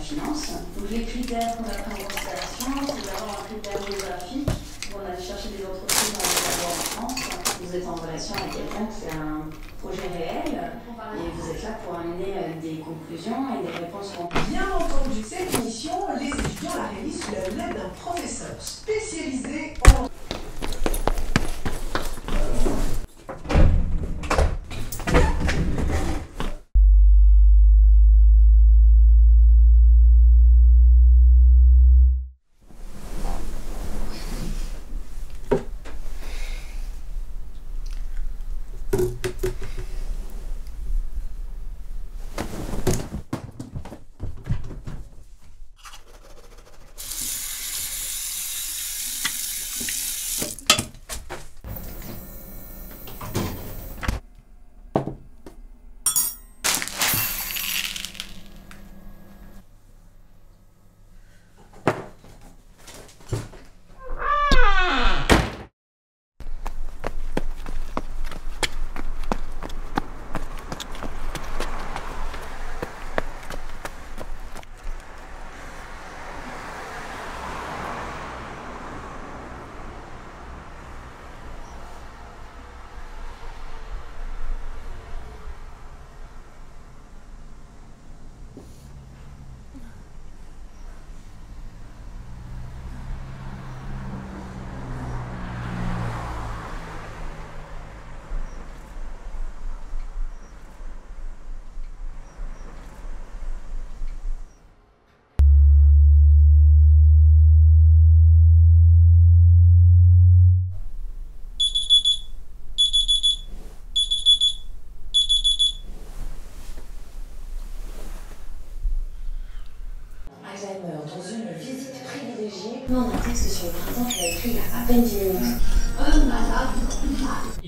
finance. Donc les critères qu'on a pris en considération, c'est d'abord un critère géographique. On a cherché des entreprises d'abord en France. Vous êtes en relation avec quelqu'un qui a un projet réel et vous êtes là pour amener euh, des conclusions et des réponses. Bien entendu, cette mission, les étudiants la réalisent sous la houlette d'un professeur spécialisé en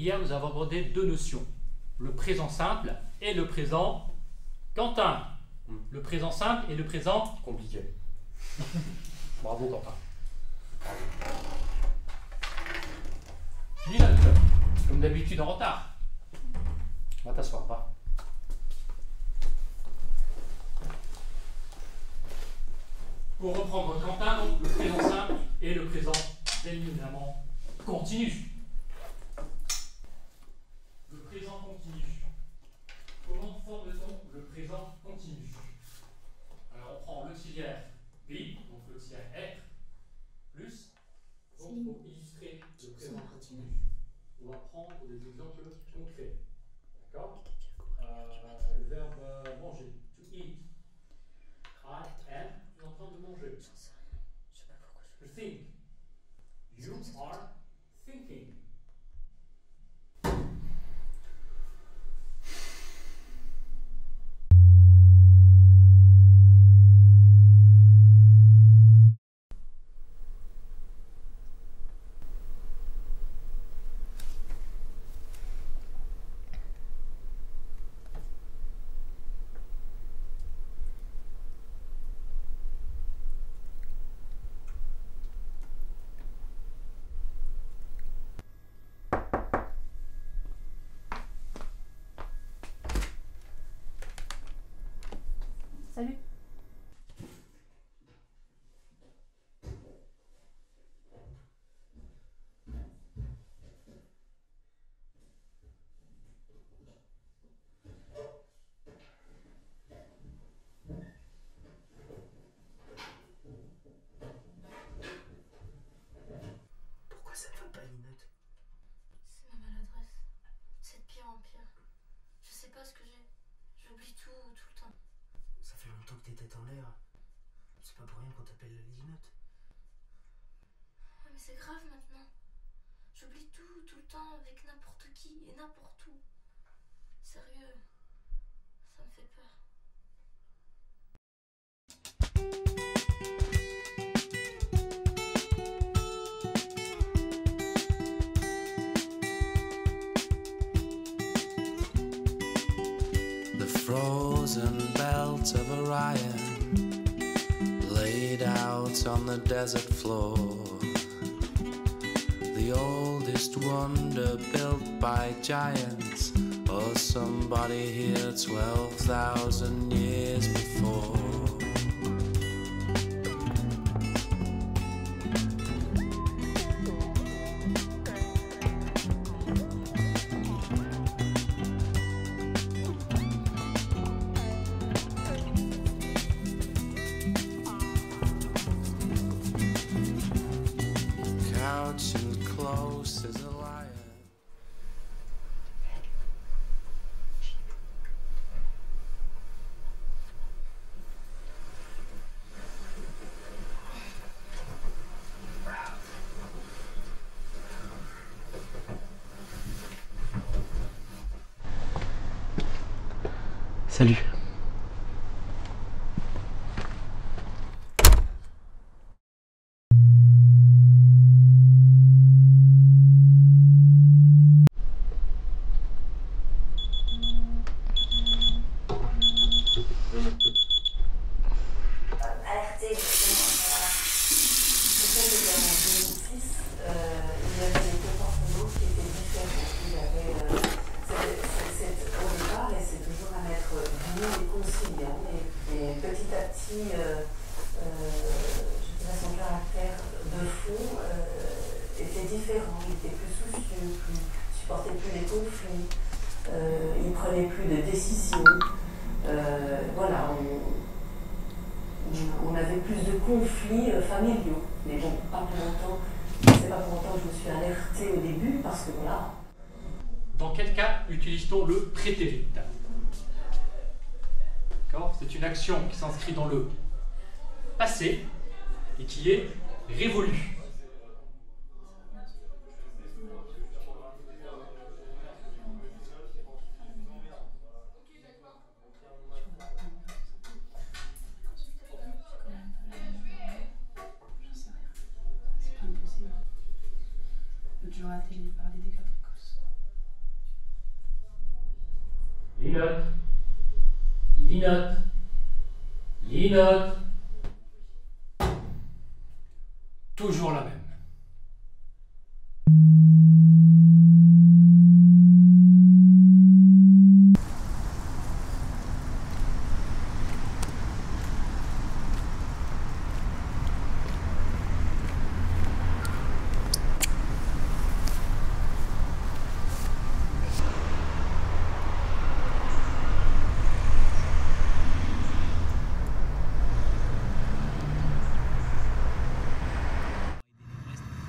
Hier, nous avons abordé deux notions. Le présent simple et le présent Quentin. Le présent simple et le présent Compliqué. Bravo Quentin. Lilith, comme d'habitude en retard. Va t'asseoir, va. Pour reprendre Quentin, donc le présent simple et le présent éminemment continu. Le présent continu. Comment forme-t-on le présent continu Alors on prend l'auxiliaire be, donc l'auxiliaire être, plus, donc pour continu, on va prendre des exemples concrets. D'accord euh, Le verbe euh, manger, to eat. I am, en train de manger. Je think. You are thinking. Salut. pas ce que j'ai. J'oublie tout, tout le temps. Ça fait longtemps que tes têtes en l'air. C'est pas pour rien qu'on t'appelle la Linotte. Ouais, mais c'est grave maintenant. J'oublie tout, tout le temps, avec n'importe qui et n'importe où. Sérieux, ça me fait peur. The frozen belt of Orion laid out on the desert floor. The oldest wonder built by giants or somebody here 12,000 years Couching close as a lion. Salut. Conflits, euh, il prenait plus de décisions. Euh, voilà, on, avait plus de conflits euh, familiaux. Mais bon, pas pour longtemps. C'est pas pour longtemps que je me suis alertée au début parce que voilà. Dans quel cas utilise-t-on le prétérit D'accord? C'est une action qui s'inscrit dans le passé et qui est révolue. L'autre jour à la télé, il parlait des cas précoces. Linotte. Linotte. Linotte. Toujours la même.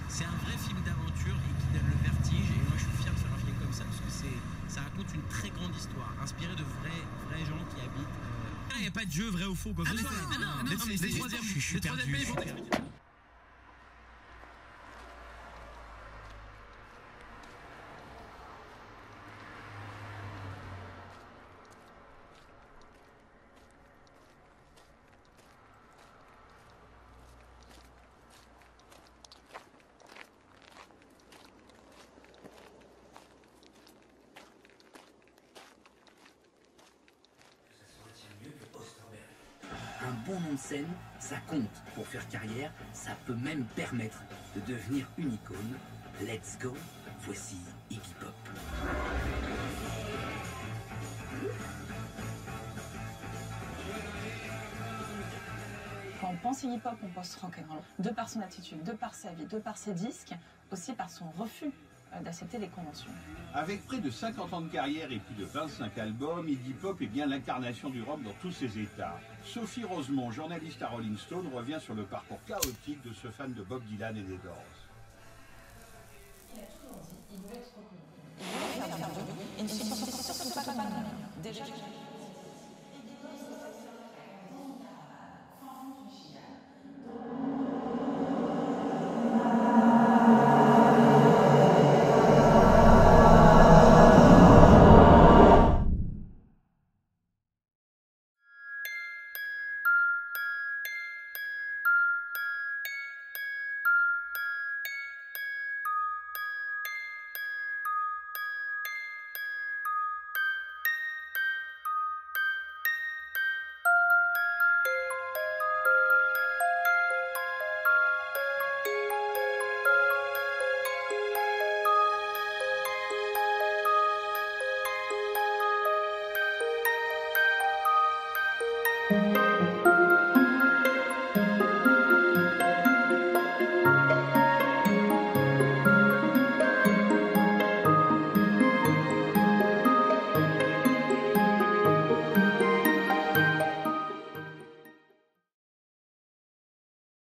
C'est un vrai film d'aventure et qui donne le vertige. Et moi, je suis fier de faire un film comme ça parce que c'est, ça raconte une très grande histoire, inspirée de vrais, vrais gens qui habitent. euh, Il n'y a pas de jeu vrai ou faux, quoi. Bon nom de scène, ça compte pour faire carrière, ça peut même permettre de devenir une icône. Let's go, voici Iggy Pop. Quand on pense hip-hop, on pense rock'n'roll. De par son attitude, de par sa vie, de par ses disques, aussi par son refus d'accepter les conventions. Avec près de 50 ans de carrière et plus de 25 albums, Iggy Pop est bien l'incarnation du rock dans tous ses états. Sophie Rosemont, journaliste à Rolling Stone, revient sur le parcours chaotique de ce fan de Bob Dylan et des Doors. Déjà,